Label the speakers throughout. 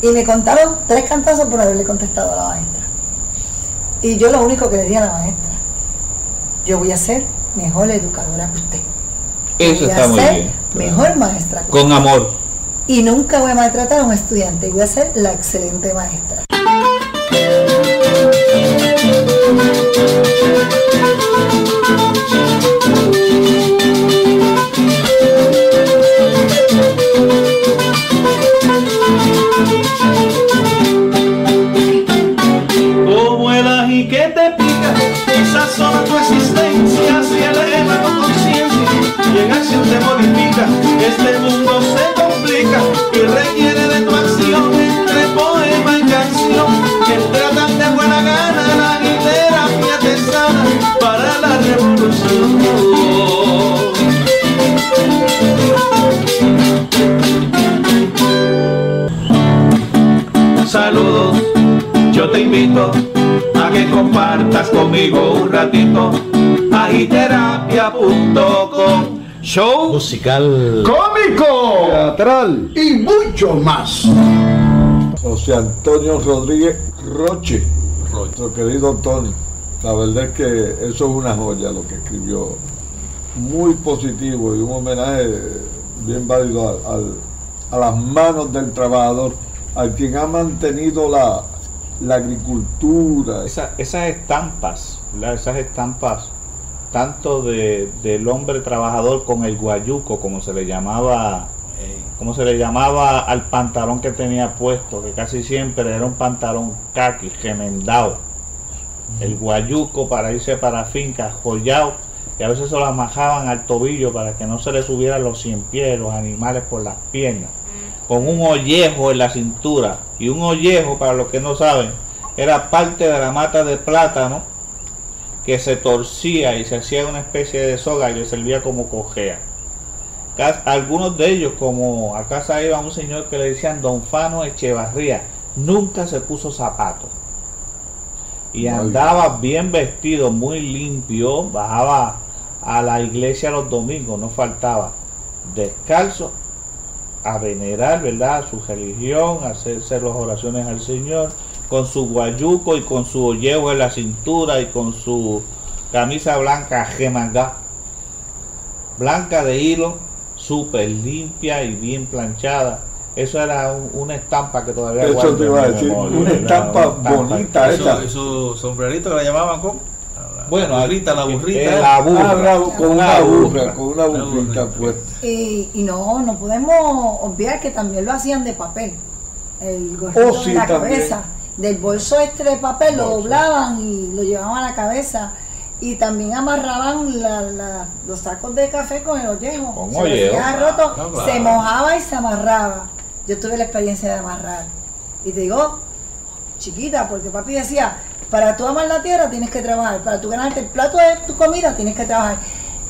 Speaker 1: Y me contaron tres cantazos por haberle contestado a la maestra. Y yo lo único que le dije a la maestra, yo voy a ser mejor educadora que usted.
Speaker 2: Eso
Speaker 1: voy
Speaker 2: está
Speaker 1: a
Speaker 2: muy
Speaker 1: ser
Speaker 2: bien.
Speaker 1: mejor maestra que
Speaker 2: Con amor.
Speaker 1: y nunca voy a maltratar a un estudiante, voy a ser la excelente maestra.
Speaker 3: Acción te modifica, este mundo se complica y requiere de tu acción entre poema y canción, que tratan de buena gana la literatura te para la revolución. Saludos, yo te invito a que compartas conmigo un ratito agiterapia.com Show
Speaker 4: musical
Speaker 5: cómico,
Speaker 6: teatral
Speaker 5: y mucho más.
Speaker 6: José Antonio Rodríguez Roche, nuestro querido Tony. La verdad es que eso es una joya lo que escribió. Muy positivo y un homenaje bien válido al- al- a las manos del trabajador, al quien ha mantenido la, la agricultura.
Speaker 2: Esa- esas estampas, ¿verdad? esas estampas, tanto de, del hombre trabajador con el guayuco, como se le llamaba, como se le llamaba al pantalón que tenía puesto, que casi siempre era un pantalón kaki, gemendado. El guayuco para irse para finca, joyado, y a veces se lo amajaban al tobillo para que no se le subieran los cien pies, los animales por las piernas, con un ollejo en la cintura. Y un ollejo, para los que no saben, era parte de la mata de plátano que se torcía y se hacía una especie de soga y le servía como cojea. Algunos de ellos, como a casa iba un señor que le decían Don Fano Echevarría, nunca se puso zapatos. Y andaba bien vestido, muy limpio, bajaba a la iglesia los domingos, no faltaba, descalzo, a venerar, ¿verdad? Su religión, a hacerse las oraciones al Señor, con su guayuco y con su ollejo en la cintura y con su camisa blanca gemangá, blanca de hilo, súper limpia y bien planchada. Eso era un- una estampa que todavía
Speaker 6: Eso te iba a decir,
Speaker 2: memoria,
Speaker 6: una estampa
Speaker 2: Una
Speaker 6: bonita
Speaker 4: Eso,
Speaker 6: esa.
Speaker 4: eso sombrerito que la llamaban con
Speaker 2: Bueno,
Speaker 4: la burrita, la
Speaker 2: eh,
Speaker 4: burrita.
Speaker 2: la burra.
Speaker 6: Ah, con una burra, con una burrita
Speaker 4: burra.
Speaker 6: puesta.
Speaker 1: Y, y no, no podemos obviar que también lo hacían de papel. El gorrito
Speaker 6: Oh, sí,
Speaker 1: de la
Speaker 6: también.
Speaker 1: cabeza. Del bolso este de papel lo doblaban y lo llevaban a la cabeza. Y también amarraban la- la- los sacos de café con el ollejo.
Speaker 2: Con
Speaker 1: Se
Speaker 2: ollejo.
Speaker 1: roto,
Speaker 4: Claro, claro.
Speaker 1: se mojaba y se amarraba. Yo tuve la experiencia de amarrar. Y te digo, chiquita, porque papi decía, para tú amar la tierra tienes que trabajar, para tú ganarte el plato de tu comida tienes que trabajar.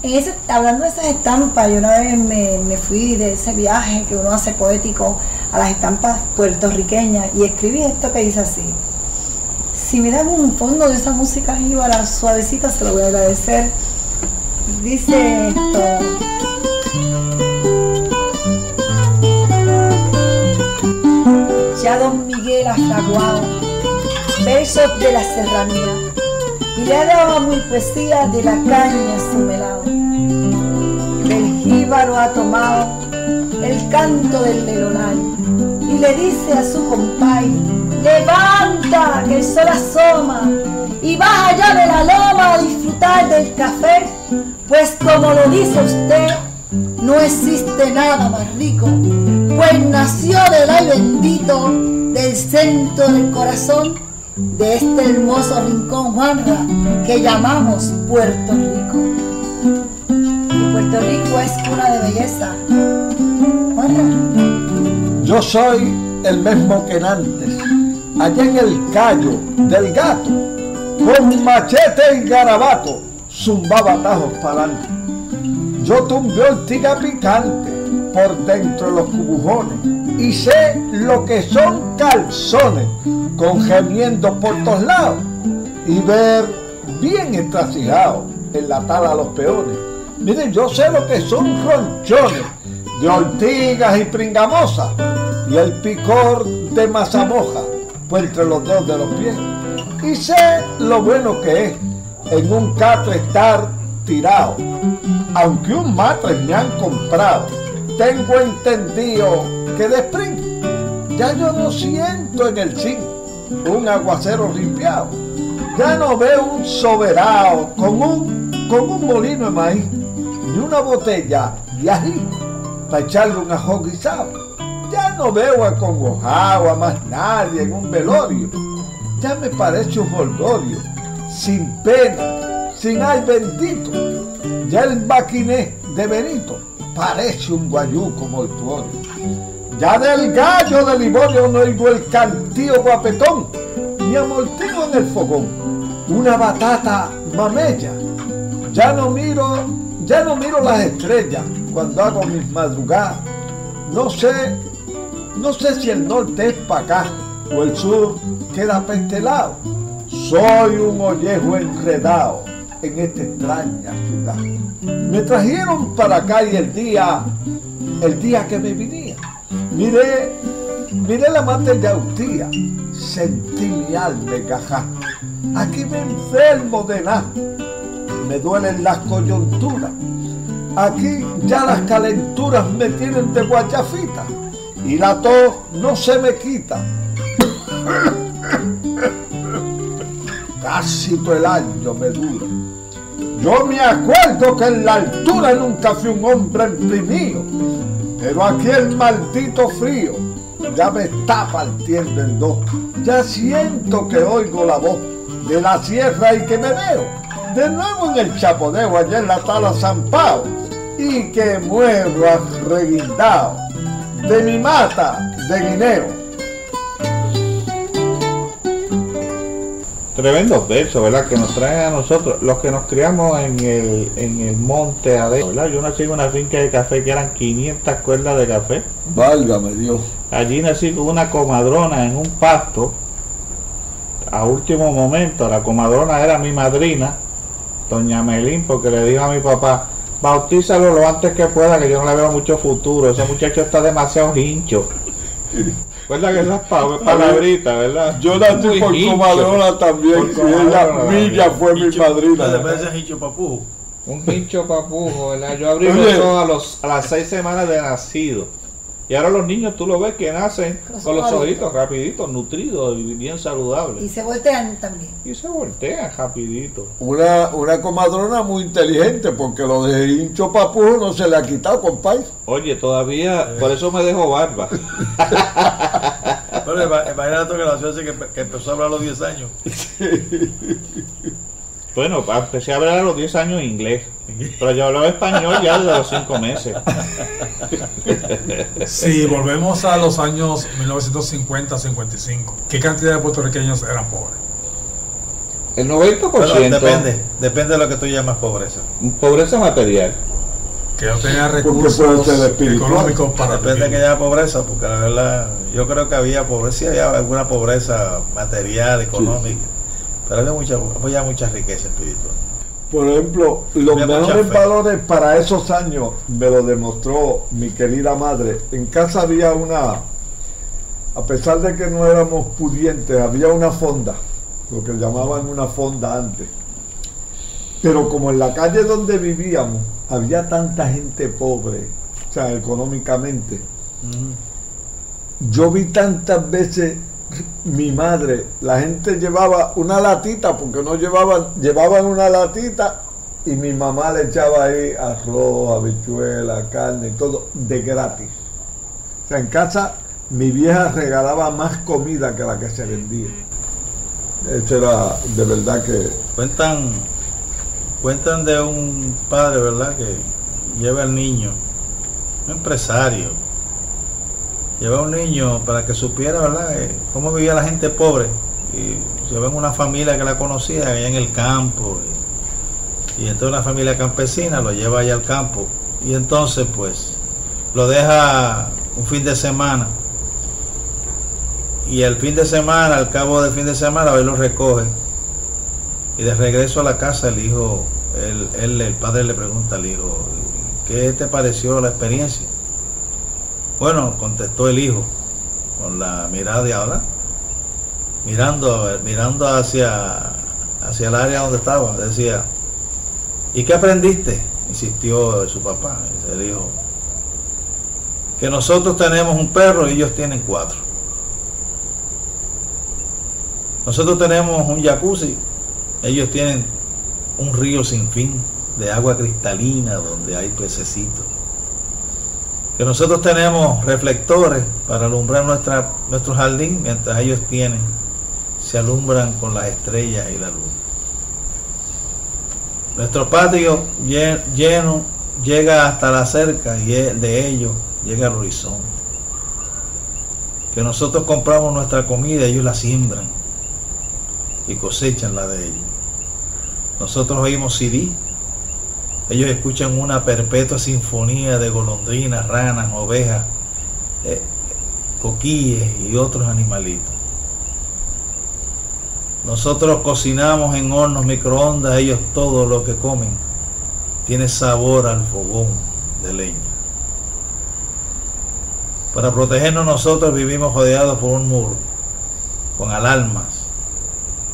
Speaker 1: En ese, hablando de esas estampas, yo una vez me, me fui de ese viaje que uno hace poético a las estampas puertorriqueñas y escribí esto que dice así. Si me dan un fondo de esa música jíbara suavecita, se lo voy a agradecer. Dice esto. Ya don Miguel ha fraguado versos de la serranía y le ha dado muy poesía de la caña su melao. Del jíbaro ha tomado canto del melonal y le dice a su compay, levanta que el sol asoma y baja allá de la loma a disfrutar del café, pues como lo dice usted, no existe nada más rico, pues nació del ay bendito del centro del corazón de este hermoso rincón Juanra que llamamos Puerto Rico. Puerto Rico es cuna de belleza.
Speaker 6: Yo soy el mismo que antes, allá en el callo del gato, con machete y garabato, zumbaba tajos para adelante. Yo tumbé ortiga picante por dentro de los cubujones y sé lo que son calzones, con gemiendo por todos lados y ver bien estrasijado en la tala a los peones. Miren, yo sé lo que son ronchones de ortigas y pringamosas y el picor de mazamoja fue entre los dos de los pies. Y sé lo bueno que es en un catre estar tirado. Aunque un matre me han comprado, tengo entendido que de spring ya yo no siento en el zinc un aguacero limpiado. Ya no veo un soberano con un, con un molino de maíz, ni una botella de ají para echarle un ajo guisado. Ya no veo acongojado a más nadie en un velorio. Ya me parece un holgorio, sin pena, sin ay bendito. Ya el maquiné de Benito parece un guayuco mortuorio. Ya del gallo de Liborio no oigo el cantío guapetón, ni amortigo en el fogón, una batata mamella. Ya no miro, ya no miro las estrellas cuando hago mis madrugadas. No sé, no sé si el norte es para acá o el sur queda para este lado. Soy un ollejo enredado en esta extraña ciudad. Me trajeron para acá y el día, el día que me vinía, miré, miré la mate de austía, sentí mi alma encajar. Aquí me enfermo de nada, me duelen las coyunturas. Aquí ya las calenturas me tienen de guayafita y la tos no se me quita. Casi todo el año me dura. Yo me acuerdo que en la altura nunca fui un hombre imprimido, pero aquí el maldito frío ya me está partiendo en dos. Ya siento que oigo la voz de la sierra y que me veo de nuevo en el chapodeo allá en la tala San Pao y que muero arreguindado de mi mata de guineo.
Speaker 2: Tremendos versos, ¿verdad? Que nos traen a nosotros, los que nos criamos en el, en el monte adentro, ¿verdad? Yo nací en una finca de café que eran 500 cuerdas de café.
Speaker 6: Válgame Dios.
Speaker 2: Allí nací con una comadrona en un pasto. A último momento, la comadrona era mi madrina, doña Melín, porque le dijo a mi papá, bautízalo lo antes que pueda, que yo no le veo mucho futuro. Ese muchacho está demasiado hincho. ¿Verdad que esas pa- palabritas, verdad?
Speaker 6: Yo nací por
Speaker 2: hincho.
Speaker 6: comadrona también,
Speaker 2: Por
Speaker 6: y ella, Milla fue mi
Speaker 4: Hincho-
Speaker 6: madrina.
Speaker 4: Después de ese hincho papujo.
Speaker 2: Un pincho papujo, ¿verdad? Yo abrí los ojos a, los, a las seis semanas de nacido. Y ahora los niños tú lo ves que nacen
Speaker 1: Con los
Speaker 2: con los
Speaker 1: ojitos.
Speaker 2: rapiditos, nutridos y bien
Speaker 1: Y
Speaker 2: saludables.
Speaker 1: se voltean también.
Speaker 2: Y se voltean rapidito.
Speaker 6: Una, una comadrona muy inteligente, porque lo de hincho papujo no se le ha quitado, compadre.
Speaker 2: Oye, todavía, por eso me dejo barba.
Speaker 4: Pero ima- imagínate que así que, que empezó a hablar a los 10 años.
Speaker 2: Bueno, empecé a hablar a los 10 años inglés. Pero yo hablaba español ya desde los 5 meses.
Speaker 7: Si volvemos a los años 1950-55, ¿qué cantidad de puertorriqueños eran pobres?
Speaker 2: El 90%
Speaker 4: Bueno, depende, depende de lo que tú llamas pobreza.
Speaker 2: pobreza material.
Speaker 7: Que no
Speaker 6: Porque
Speaker 7: recursos económicos para
Speaker 4: Depende de que haya pobreza, porque la verdad, yo creo que había pobreza, sí había alguna pobreza material, económica, pero había mucha, había mucha riqueza espiritual.
Speaker 6: Por ejemplo, los
Speaker 4: Había
Speaker 6: mejores valores para esos años me lo demostró mi querida madre. En casa había una, a pesar de que no éramos pudientes, había una fonda, lo que llamaban una fonda antes. Pero como en la calle donde vivíamos había tanta gente pobre, o sea, económicamente, yo vi tantas veces mi madre, la gente llevaba una latita, porque no llevaban, llevaban una latita y mi mamá le echaba ahí arroz, habichuela, carne y todo de gratis. O sea, en casa mi vieja regalaba más comida que la que se vendía. Eso era de verdad que
Speaker 4: Cuentan, cuentan de un padre, ¿verdad? Que lleva al niño, un empresario, lleva a un niño para que supiera, ¿verdad? Eh, cómo vivía la gente pobre. Y ve en una familia que la conocía allá en el campo. Y, y entonces una familia campesina lo lleva allá al campo. Y entonces, pues, lo deja un fin de semana. Y el fin de semana, al cabo del fin de semana, él lo recoge. Y de regreso a la casa, el hijo, él- el padre le pregunta al hijo, ¿qué te pareció la experiencia? Bueno, contestó el hijo, con la mirada de ahora, mirando, mirando hacia, hacia el área donde estaba, decía, ¿y qué aprendiste? Insistió su papá, se dijo, que nosotros tenemos un perro y ellos tienen cuatro. Nosotros tenemos un jacuzzi, ellos tienen un río sin fin de agua cristalina donde hay pececitos. Que nosotros tenemos reflectores para alumbrar nuestra, nuestro jardín mientras ellos tienen, se alumbran con las estrellas y la luz. Nuestro patio lle- lleno llega hasta la cerca y de ellos llega al horizonte. Que nosotros compramos nuestra comida, ellos la siembran y cosechan la de ellos. Nosotros oímos CD, ellos escuchan una perpetua sinfonía de golondrinas, ranas, ovejas, eh, y otros animalitos. Nosotros cocinamos en hornos, microondas, ellos todo lo que comen tiene sabor al fogón de leña. Para protegernos nosotros vivimos rodeados por un muro, con alarmas.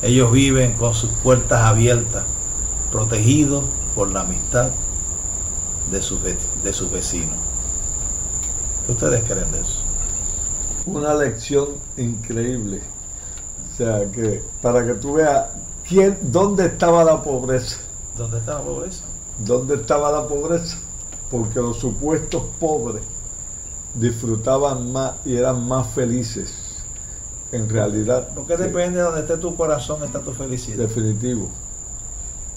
Speaker 4: Ellos viven con sus puertas abiertas, protegidos por la amistad de sus de sus vecinos. ¿Qué ustedes creen de eso?
Speaker 6: Una lección increíble. O sea, que para que tú veas quién, dónde estaba la pobreza.
Speaker 4: ¿Dónde está la pobreza?
Speaker 6: ¿Dónde estaba la pobreza? Porque los supuestos pobres disfrutaban más y eran más felices. En realidad,
Speaker 4: Porque
Speaker 6: que-
Speaker 4: depende de donde esté tu corazón, está tu felicidad.
Speaker 6: definitivo.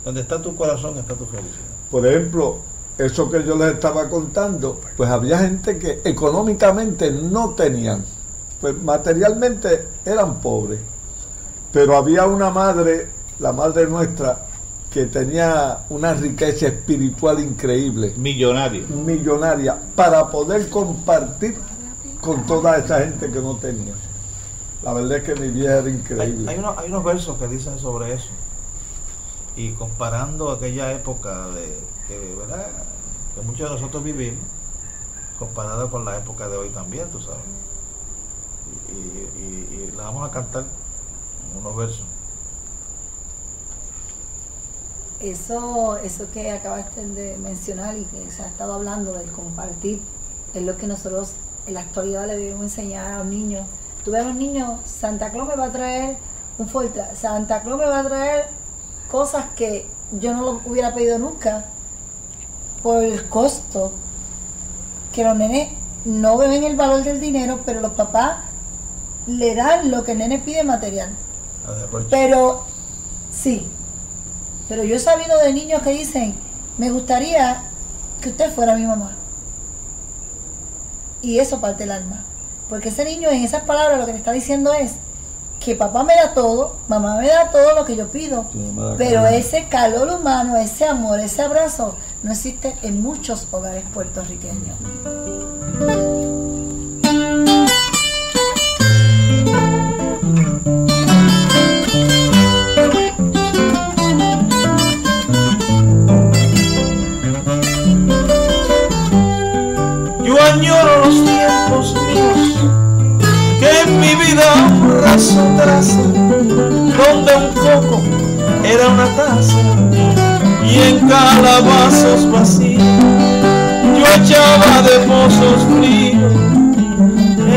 Speaker 4: Donde está tu corazón, está tu felicidad.
Speaker 6: Por ejemplo, eso que yo les estaba contando, pues había gente que económicamente no tenían, pues materialmente eran pobres, pero había una madre, la madre nuestra, que tenía una riqueza espiritual increíble,
Speaker 2: Millonario.
Speaker 6: millonaria, para poder compartir con toda esa gente que no tenía. La verdad es que mi vieja era
Speaker 4: Hay,
Speaker 6: increíble.
Speaker 4: hay unos, hay unos versos que dicen sobre eso. Y comparando aquella época de que, ¿verdad? que muchos de nosotros vivimos, comparada con la época de hoy también, tú sabes. Y, y- y la vamos a cantar en unos versos.
Speaker 1: Eso, eso que acabaste de mencionar y que se ha estado hablando del compartir, es lo que nosotros en la actualidad le debemos enseñar a los niños. Tú ves a los niños, Santa Claus me va a traer un fuerte, Santa Claus me va a traer cosas que yo no lo hubiera pedido nunca por el costo que los nenes no ven el valor del dinero, pero los papás le dan lo que el nene pide material.
Speaker 4: Roche.
Speaker 1: Pero sí, pero yo he sabido de niños que dicen, me gustaría que usted fuera mi mamá. Y eso parte el alma. Porque ese niño en esas palabras lo que te está diciendo es que papá me da todo, mamá me da todo lo que yo pido. Pero
Speaker 6: cariño.
Speaker 1: ese calor humano, ese amor, ese abrazo no existe en muchos hogares puertorriqueños.
Speaker 3: Yo añoro los tiempos míos que en mi vida raso traza, donde un coco era una taza. Y en calabazos vacíos yo echaba de pozos fríos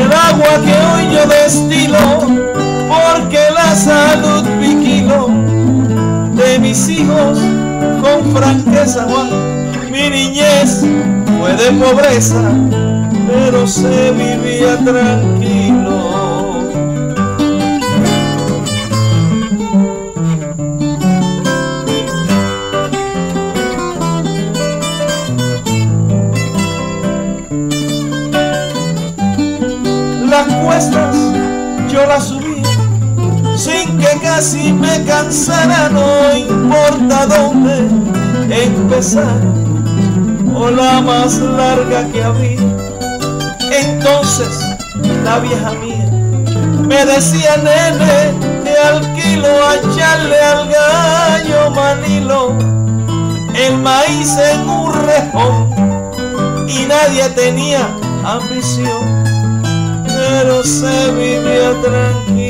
Speaker 3: el agua que hoy yo destilo porque la salud vigilo de mis hijos con franqueza. Juan mi niñez fue de pobreza pero se vivía tranquilo yo las subí sin que casi me cansara, no importa dónde empezar o la más larga que abrí. Entonces la vieja mía me decía, nene, te alquilo a echarle al gallo manilo el maíz en un rejón y nadie tenía ambición.
Speaker 4: Pero se vivía tranquilo.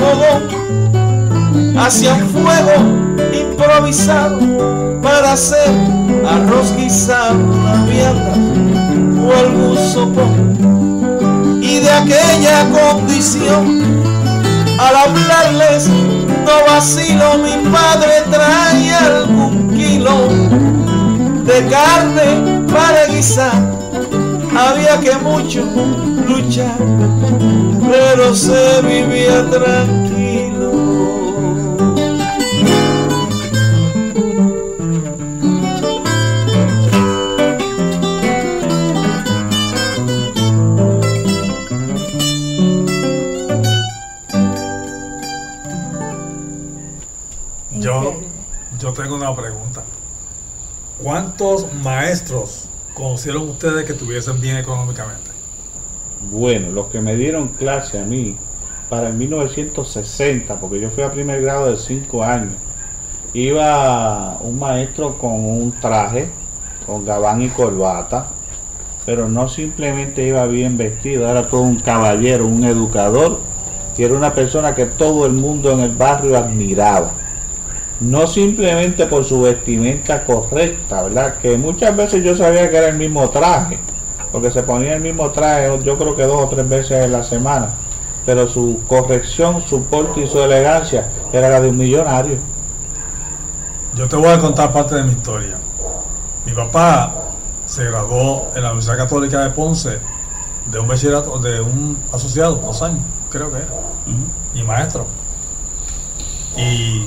Speaker 4: Fogón hacía un fuego improvisado para hacer arroz guisado, una vianda o algún sopón y de aquella condición. Al hablarles no vacilo, mi padre trae algún kilo de carne para guisar. Había que mucho luchar, pero se vivía tranquilo.
Speaker 7: Yo, yo tengo una pregunta. ¿Cuántos maestros conocieron ustedes que estuviesen bien económicamente?
Speaker 2: Bueno, los que me dieron clase a mí para el 1960, porque yo fui a primer grado de 5 años, iba un maestro con un traje, con gabán y corbata, pero no simplemente iba bien vestido, era todo un caballero, un educador, y era una persona que todo el mundo en el barrio admiraba. No simplemente por su vestimenta correcta, ¿verdad? Que muchas veces yo sabía que era el mismo traje, porque se ponía el mismo traje, yo creo que dos o tres veces en la semana, pero su corrección, su porte y su elegancia era la de un millonario.
Speaker 7: Yo te voy a contar parte de mi historia. Mi papá se graduó en la Universidad Católica de Ponce de un bachillerato, de un asociado, dos años, creo que era, y maestro. Y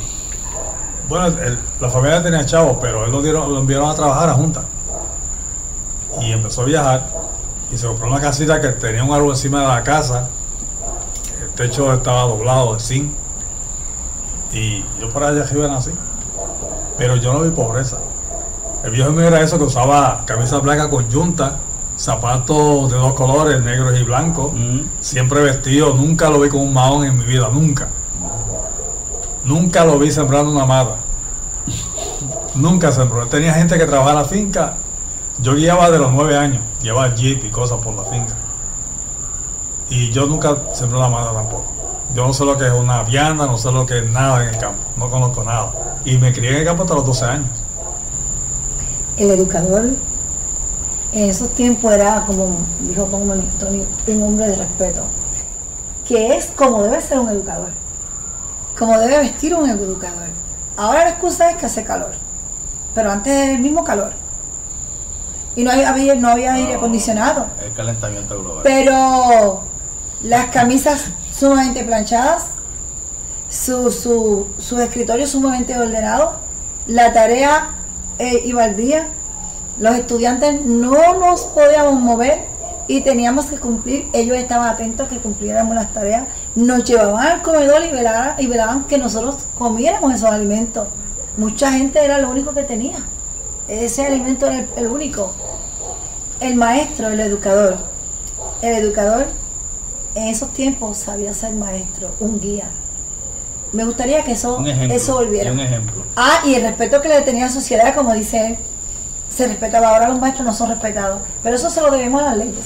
Speaker 7: bueno, él- la familia tenía chavos, pero él lo, dieron, lo enviaron a trabajar a Junta. Y empezó a viajar y se compró una casita que tenía un árbol encima de la casa. El techo estaba doblado de zinc. Y yo para allá arriba nací. Pero yo no vi pobreza. El viejo mío era eso que usaba camisa blanca con yunta, zapatos de dos colores, negros y blancos, siempre vestido, nunca lo vi con un mahón en mi vida, nunca. Nunca lo vi sembrando una mata. Nunca sembró. Tenía gente que trabajaba en la finca. Yo guiaba de los nueve años, llevaba jeep y cosas por la finca. Y yo nunca sembré una mata tampoco. Yo no sé lo que es una vianda, no sé lo que es nada en el campo, no conozco nada. Y me crié en el campo hasta los 12 años.
Speaker 1: El educador en esos tiempos era, como dijo Tony, Tony, un hombre de respeto, que es como debe ser un educador, como debe vestir un educador. Ahora la excusa es que hace calor, pero antes era el mismo calor. Y no había, no había aire acondicionado.
Speaker 8: El calentamiento global.
Speaker 1: Pero las camisas sumamente planchadas, su, su, sus escritorios sumamente ordenados, la tarea eh, iba al día, los estudiantes no nos podíamos mover y teníamos que cumplir, ellos estaban atentos que cumpliéramos las tareas, nos llevaban al comedor y velaban, y velaban que nosotros comiéramos esos alimentos. Mucha gente era lo único que tenía, ese alimento era el, el único. El maestro, el educador, el educador en esos tiempos sabía ser maestro, un guía. Me gustaría que eso,
Speaker 4: ejemplo.
Speaker 1: eso volviera.
Speaker 4: Un ejemplo.
Speaker 1: Ah, y el respeto que le tenía a la sociedad, como dice él, se respetaba. Ahora los maestros no son respetados. Pero eso se lo debemos a las leyes.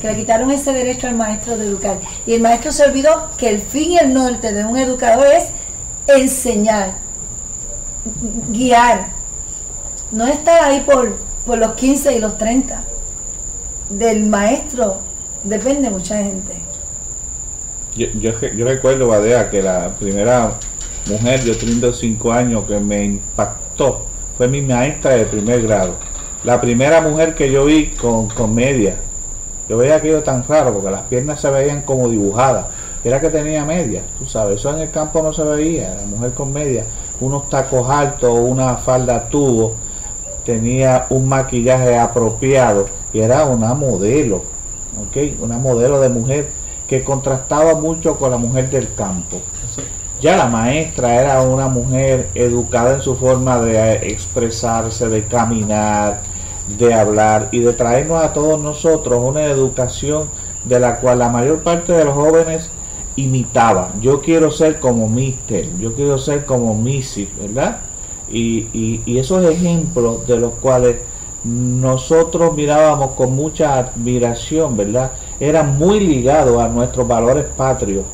Speaker 1: Que le quitaron ese derecho al maestro de educar. Y el maestro se olvidó que el fin y el norte de un educador es enseñar, guiar. No estar ahí por, por los 15 y los 30. Del maestro depende mucha gente.
Speaker 2: Yo, yo, yo recuerdo, Badea, que la primera mujer de 35 años que me impactó fue mi maestra de primer grado. La primera mujer que yo vi con, con media. Yo veía aquello tan raro porque las piernas se veían como dibujadas. Era que tenía media, tú sabes, eso en el campo no se veía, la mujer con media, unos tacos altos, una falda tubo, tenía un maquillaje apropiado y era una modelo, ¿ok? Una modelo de mujer que contrastaba mucho con la mujer del campo. Ya la maestra era una mujer educada en su forma de expresarse, de caminar, de hablar y de traernos a todos nosotros una educación de la cual la mayor parte de los jóvenes imitaban. Yo quiero ser como Mister, yo quiero ser como Missy, ¿verdad? Y, y- y esos ejemplos de los cuales nosotros mirábamos con mucha admiración, ¿verdad? Eran muy ligados a nuestros valores patrios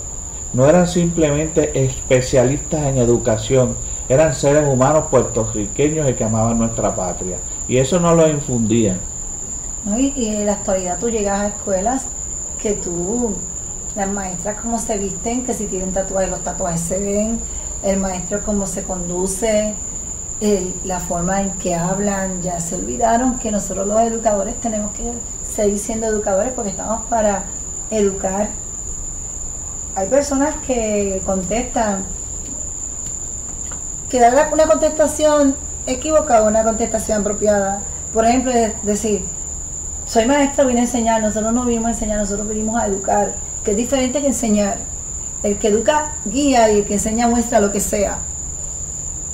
Speaker 2: no eran simplemente especialistas en educación, eran seres humanos puertorriqueños y que amaban nuestra patria. Y eso no lo infundían.
Speaker 1: ¿no? Y, y en la actualidad tú llegas a escuelas que tú, las maestras cómo se visten, que si tienen tatuajes, los tatuajes se ven, el maestro cómo se conduce, la forma en que hablan, ya se olvidaron que nosotros los educadores tenemos que seguir siendo educadores porque estamos para educar. Hay personas que contestan, que dan una contestación equivocada, una contestación apropiada. Por ejemplo, de- decir, soy maestra, vine a enseñar, nosotros no vinimos a enseñar, nosotros vinimos a educar, que es diferente que enseñar. El que educa guía y el que enseña muestra lo que sea.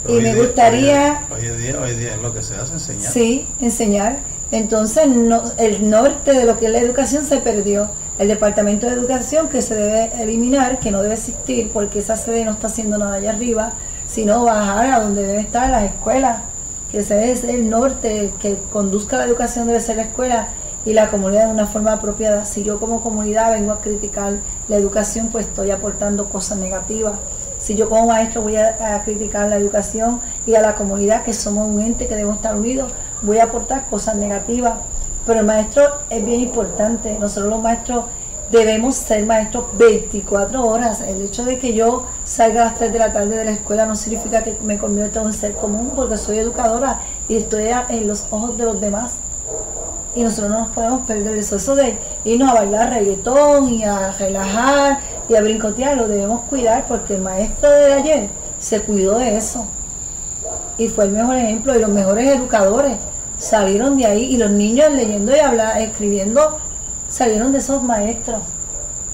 Speaker 4: Pero
Speaker 1: Y me
Speaker 4: día-
Speaker 1: gustaría-
Speaker 4: Hoy, hoy día, hoy día es lo que se hace enseñar.
Speaker 1: Sí, enseñar. Entonces, no, el norte de lo que es la educación se perdió. El departamento de educación que se debe eliminar, que no debe existir, porque esa sede no está haciendo nada allá arriba, sino bajar a donde deben estar las escuelas, que ese ser el norte, que conduzca la educación debe ser la escuela y la comunidad de una forma apropiada. Si yo como comunidad vengo a criticar la educación, pues estoy aportando cosas negativas. Si yo como maestro voy a, a criticar la educación y a la comunidad, que somos un ente que debemos estar unidos, voy a aportar cosas negativas. Pero el maestro es bien importante. Nosotros los maestros debemos ser maestros 24 horas. El hecho de que yo salga a las 3 de la tarde de la escuela no significa que me convierta en un ser común, porque soy educadora y estoy en los ojos de los demás. Y nosotros no nos podemos perder eso. Eso de irnos a bailar reggaetón y a relajar y a brincotear, lo debemos cuidar porque el maestro de ayer se cuidó de eso. Y fue el mejor ejemplo. Y los mejores educadores salieron de ahí. Y los niños leyendo y hablando, escribiendo, salieron de esos maestros.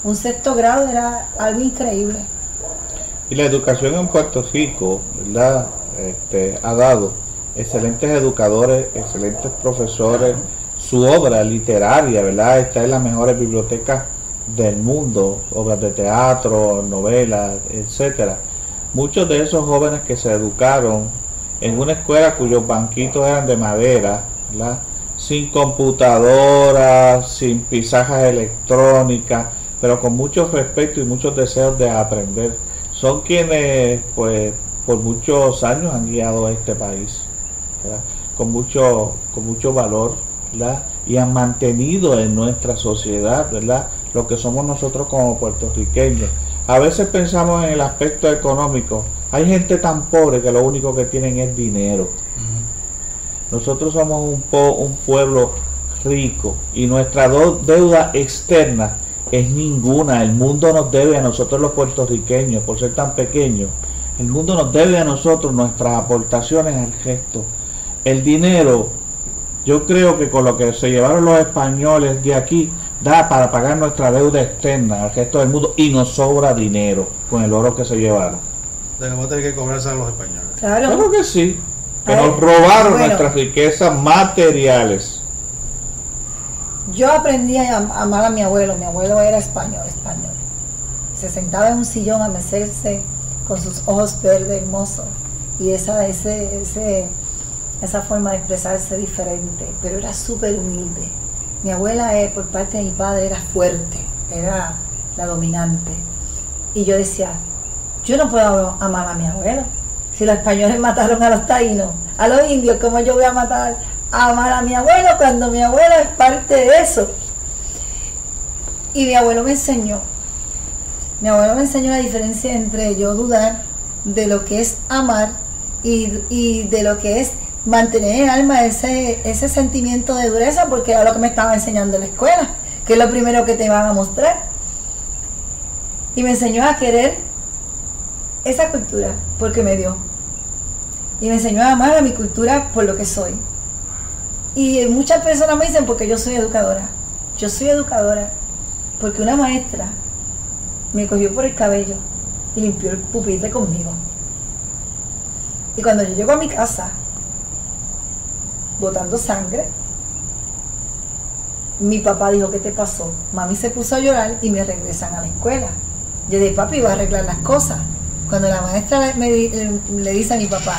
Speaker 1: Un sexto grado era algo increíble.
Speaker 2: Y la educación en Puerto Rico, ¿verdad? Este, ha dado excelentes educadores, excelentes profesores. Su obra literaria, ¿verdad? Está en las mejores bibliotecas del mundo, obras de teatro, novelas, etcétera. Muchos de esos jóvenes que se educaron en una escuela cuyos banquitos eran de madera, sin computadoras, sin pisajas electrónicas, pero con mucho respeto y muchos deseos de aprender. Son quienes, pues, por muchos años han guiado a este país, con mucho, con mucho valor, y han mantenido en nuestra sociedad, ¿verdad? Lo que somos nosotros como puertorriqueños. A veces pensamos en el aspecto económico. Hay gente tan pobre que lo único que tienen es dinero. Nosotros somos un, po- un pueblo rico y nuestra deuda externa es ninguna. El mundo nos debe a nosotros los puertorriqueños por ser tan pequeños. El mundo nos debe a nosotros nuestras aportaciones al gesto. El dinero, yo creo que con lo que se llevaron los españoles de aquí, da para pagar nuestra deuda externa al resto del mundo y nos sobra dinero con el oro que se llevaron.
Speaker 4: De que vamos a tener que cobrarse a los españoles.
Speaker 1: Claro.
Speaker 2: Claro que sí. Que
Speaker 1: A ver,
Speaker 2: nos robaron
Speaker 1: bueno.
Speaker 2: nuestras riquezas materiales.
Speaker 1: Yo aprendí a am- amar a mi abuelo. Mi abuelo era español, español. Se sentaba en un sillón a mecerse con sus ojos verdes hermosos y esa, ese, ese, esa forma de expresarse diferente, pero era súper humilde. Mi abuela, eh, por parte de mi padre, era fuerte, era la dominante. Y yo decía, yo no puedo amar a mi abuelo. Si los españoles mataron a los taínos, a los indios, ¿cómo yo voy a matar, a amar a mi abuelo cuando mi abuelo es parte de eso? Y mi abuelo me enseñó, mi abuelo me enseñó la diferencia entre yo dudar de lo que es amar y, y de lo que es mantener en alma ese, ese sentimiento de dureza, porque era lo que me estaba enseñando en la escuela, que es lo primero que te van a mostrar. Y me enseñó a querer esa cultura porque me dio. Y me enseñó a amar a mi cultura por lo que soy. Y muchas personas me dicen porque yo soy educadora. Yo soy educadora porque una maestra me cogió por el cabello y limpió el pupitre conmigo. Y cuando yo llego a mi casa, botando sangre, mi papá dijo, ¿qué te pasó? Mami se puso a llorar y me regresan a la escuela. Yo dije, papi, va a arreglar las cosas. Cuando la maestra le, dice a mi papá,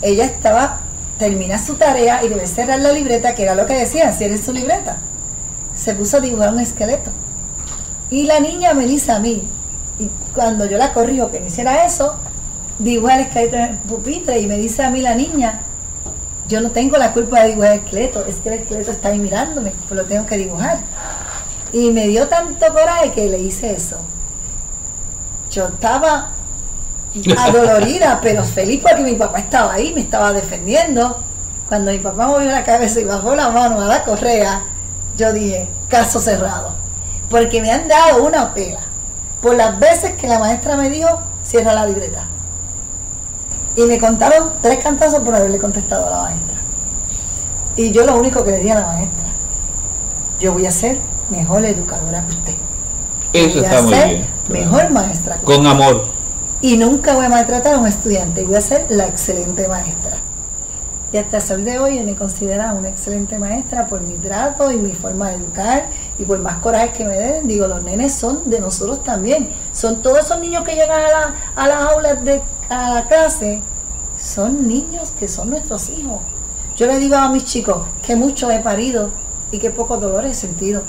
Speaker 1: ella estaba, termina su tarea y debe cerrar la libreta, que era lo que decía, cierre su libreta. Se puso a dibujar un esqueleto. Y la niña me dice a mí, y cuando yo la corrijo que no hiciera eso, dibuja el esqueleto en el pupitre y me dice a mí la niña, yo no tengo la culpa de dibujar el esqueleto, es que el esqueleto está ahí mirándome, pues lo tengo que dibujar. Y me dio tanto coraje que le hice eso. Yo estaba adolorida, pero feliz porque mi papá estaba ahí, me estaba defendiendo. Cuando mi papá movió la cabeza y bajó la mano a la correa, yo dije, caso cerrado. Porque me han dado una pela por las veces que la maestra me dijo, cierra la libreta. Y me contaron tres cantazos por haberle contestado a la maestra. Y yo lo único que le dije a la maestra, yo voy a ser mejor educadora que usted.
Speaker 2: Eso
Speaker 1: voy
Speaker 2: está
Speaker 1: a
Speaker 2: muy
Speaker 1: ser
Speaker 2: bien.
Speaker 1: mejor maestra que
Speaker 2: Con amor.
Speaker 1: Y nunca voy a maltratar a un estudiante, voy a ser la excelente maestra. Y hasta el sol de hoy me consideran una excelente maestra por mi trato y mi forma de educar y por más coraje que me den. Digo, los nenes son de nosotros también. Son todos esos niños que llegan a, la- a las aulas de a la clase, son niños que son nuestros hijos. Yo le digo a mis chicos que mucho he parido y que pocos dolores he sentido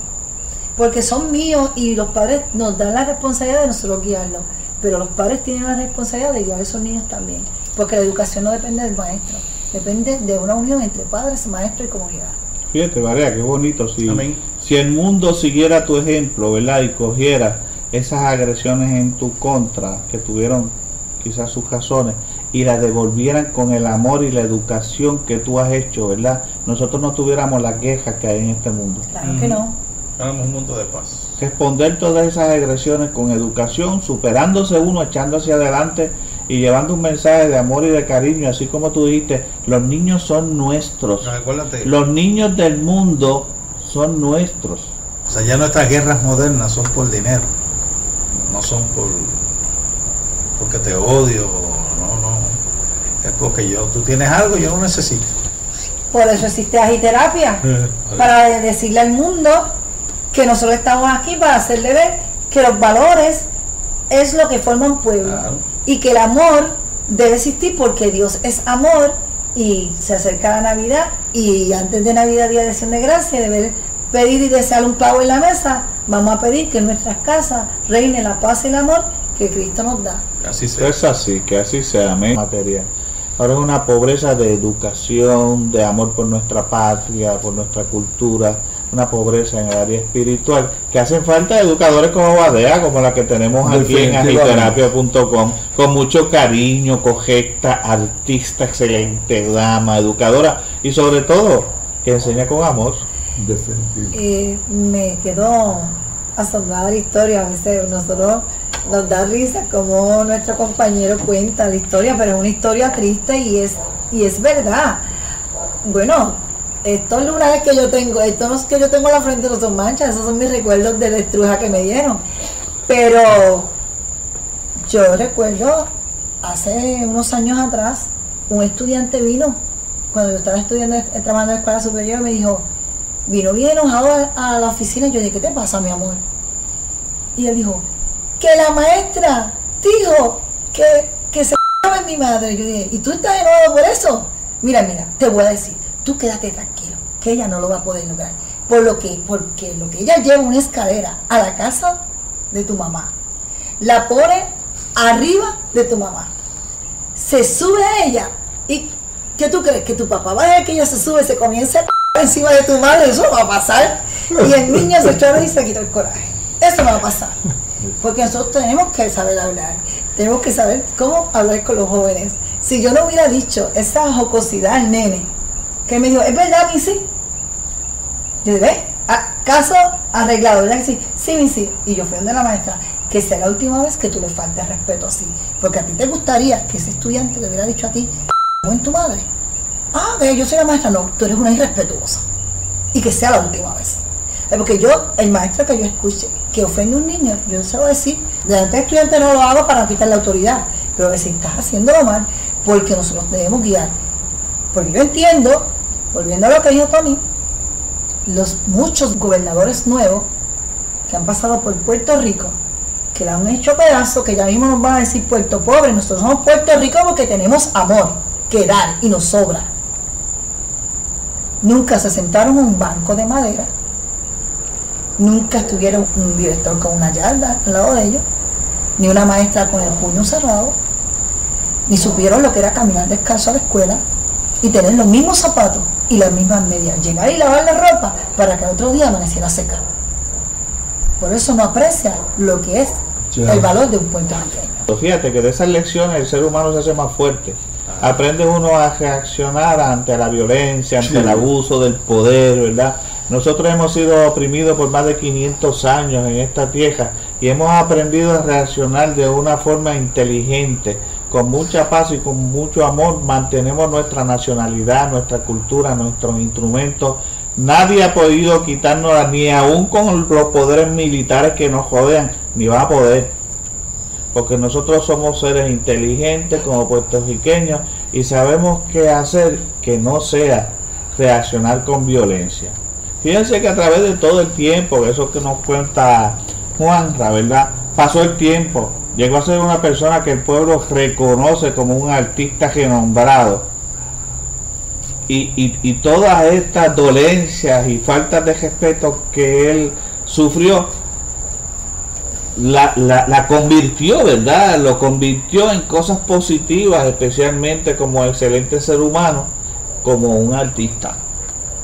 Speaker 1: porque son míos y los padres nos dan la responsabilidad de nosotros guiarlos, pero los padres tienen la responsabilidad de guiar a esos niños también, porque la educación no depende del maestro, depende de una unión entre padres, maestro y comunidad.
Speaker 2: Fíjate, Varea, qué bonito. Si,
Speaker 4: Amén.
Speaker 2: si el mundo siguiera tu ejemplo, ¿verdad? Y cogiera esas agresiones en tu contra, que tuvieron quizás sus razones, y las devolvieran con el amor y la educación que tú has hecho, ¿verdad? Nosotros no tuviéramos las quejas que hay en este mundo.
Speaker 1: Claro que no.
Speaker 4: Hagamos un mundo de paz.
Speaker 2: Responder todas esas agresiones con educación, superándose uno, echando hacia adelante y llevando un mensaje de amor y de cariño, así como tú dijiste, los niños son nuestros.
Speaker 4: Acuérdate,
Speaker 2: Los niños del mundo son nuestros.
Speaker 4: o sea, ya nuestras guerras modernas son por dinero, no son por porque te odio, no, no. Es porque yo, tú tienes algo, yo no necesito.
Speaker 1: Por eso existe agiterapia, para decirle al mundo que nosotros estamos aquí para hacerle ver que los valores es lo que forma un pueblo
Speaker 4: Claro.
Speaker 1: y que el amor debe existir porque Dios es amor y se acerca la Navidad y antes de Navidad, Día de Acción de Gracia, debe pedir y desear un pavo en la mesa, vamos a pedir que en nuestras casas reine la paz y el amor que Cristo nos da.
Speaker 4: Así sea.
Speaker 2: Es así, que así sea, amén. Material. Ahora es una pobreza de educación, de amor por nuestra patria, por nuestra cultura, una pobreza en el área espiritual, que hacen falta educadores como Badea, como la que tenemos aquí en agiterapia.com, con mucho cariño, cojecta, artista excelente, dama, educadora, y sobre todo, que enseña con amor.
Speaker 6: Definitivo.
Speaker 1: Eh, me quedó asombrada la historia. A veces nosotros nos da risa como nuestro compañero cuenta la historia, pero es una historia triste y es, y es verdad. Bueno, estos lunares que yo tengo, estos que yo tengo en la frente no son manchas, esos son mis recuerdos de la estruja que me dieron. Pero yo recuerdo hace unos años atrás, un estudiante vino, cuando yo estaba estudiando, trabajando en la escuela superior, me dijo, vino bien enojado a, la oficina y yo dije, ¿qué te pasa, mi amor? Y él dijo, que la maestra dijo que vez mi madre, yo dije, ¿y tú estás enojado por eso? Mira, mira, te voy a decir, tú quédate tranquilo, que ella no lo va a poder lograr. Por lo que, porque lo que ella lleva una escalera a la casa de tu mamá, la pone arriba de tu mamá, se sube a ella y ¿qué tú crees? Que tu papá va a ver que ella se sube, se comienza a encima de tu madre, eso va a pasar. Y el niño se chorra y se quita el coraje. Eso va a pasar. Porque nosotros tenemos que saber hablar, tenemos que saber cómo hablar con los jóvenes. Si yo no hubiera dicho esa jocosidad al nene, que me dijo, ¿es verdad, Missy? Yo dije, "Ve, a- caso arreglado, ¿verdad que sí? Sí, Missy. Y yo fui donde la maestra, que sea la última vez que tú le faltes respeto así. Porque a ti te gustaría que ese estudiante le hubiera dicho a ti, en tu madre. Ah, ve, yo soy la maestra. No, tú eres una irrespetuosa. Y que sea la última vez. Porque yo, el maestro que yo escuche que ofende a un niño, yo se lo voy a decir, delante del estudiante no lo hago para quitar la autoridad, pero que si estás haciéndolo mal, porque nosotros debemos guiar. Porque yo entiendo, volviendo a lo que dijo Tony, los muchos gobernadores nuevos que han pasado por Puerto Rico, que la han hecho pedazos, que ya mismo nos van a decir Puerto Pobre, nosotros somos Puerto Rico porque tenemos amor que dar y nos sobra. Nunca se sentaron en un banco de madera, nunca estuvieron un director con una yarda al lado de ellos, ni una maestra con el puño cerrado, ni supieron lo que era caminar descalzo a la escuela y tener los mismos zapatos y las mismas medias, llegar y lavar la ropa para que al otro día amaneciera seca. Por eso no aprecia lo que es
Speaker 6: Ya.
Speaker 1: el valor de un puertorriqueño.
Speaker 2: Fíjate que de esas lecciones el ser humano se hace más fuerte. Aprende uno a reaccionar ante la violencia, ante
Speaker 6: Sí.
Speaker 2: el abuso del poder, ¿verdad? Nosotros hemos sido oprimidos por más de 500 años en esta tierra y hemos aprendido a reaccionar de una forma inteligente, con mucha paz y con mucho amor. Mantenemos nuestra nacionalidad, nuestra cultura, nuestros instrumentos. Nadie ha podido quitárnosla, ni aún con los poderes militares que nos rodean, ni va a poder porque nosotros somos seres inteligentes como puertorriqueños y sabemos qué hacer que no sea reaccionar con violencia. Fíjense que a través de todo el tiempo, eso que nos cuenta Juan, la verdad, pasó el tiempo, llegó a ser una persona que el pueblo reconoce como un artista renombrado. Y, y, y todas estas dolencias y faltas de respeto que él sufrió, la, la, la convirtió, ¿verdad? Lo convirtió en cosas positivas, especialmente como excelente ser humano, como un artista.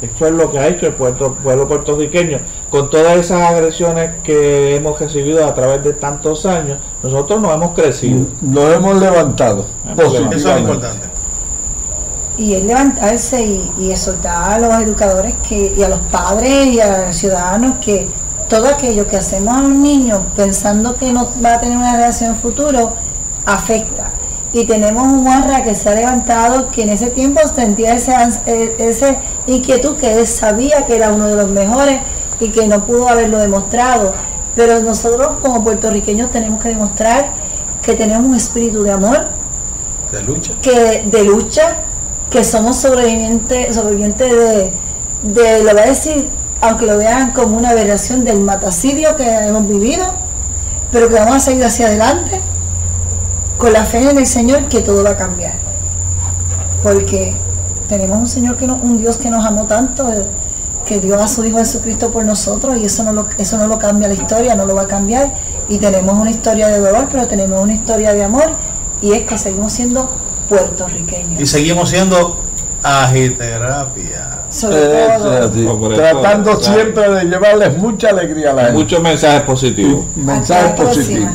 Speaker 2: Esto es lo que ha hecho el pueblo puertorriqueño. Con todas esas agresiones que hemos recibido a través de tantos años, nosotros nos hemos crecido.
Speaker 6: Nos hemos levantado.
Speaker 2: Hemos levantado.
Speaker 4: Eso es importante.
Speaker 1: y es levantarse y, y exhortar a los educadores que, y a los padres y a los ciudadanos que todo aquello que hacemos a un niño pensando que no va a tener una reacción futuro afecta. Y tenemos un Juanra que se ha levantado, que en ese tiempo sentía ese, ans- eh, ese inquietud, que él sabía que era uno de los mejores y que no pudo haberlo demostrado. Pero nosotros como puertorriqueños tenemos que demostrar que tenemos un espíritu de amor,
Speaker 4: De lucha.
Speaker 1: que de lucha, que somos sobrevivientes, sobrevivientes de, de, lo voy a decir, aunque lo vean como una aberración del matacidio que hemos vivido, pero que vamos a seguir hacia adelante con la fe en el Señor que todo va a cambiar. Porque tenemos un Señor que no, un Dios que nos amó tanto, que dio a su Hijo Jesucristo por nosotros y eso no lo, eso no lo cambia la historia, no lo va a cambiar. Y tenemos una historia de dolor, pero tenemos una historia de amor y es que seguimos siendo puertorriqueños.
Speaker 4: Y seguimos siendo agiterapia.
Speaker 1: Sobre
Speaker 6: Eso
Speaker 1: todo,
Speaker 6: Tratando
Speaker 2: todo, claro.
Speaker 6: siempre de llevarles mucha alegría a la gente.
Speaker 2: Muchos mensajes positivos.
Speaker 6: Mensajes positivos.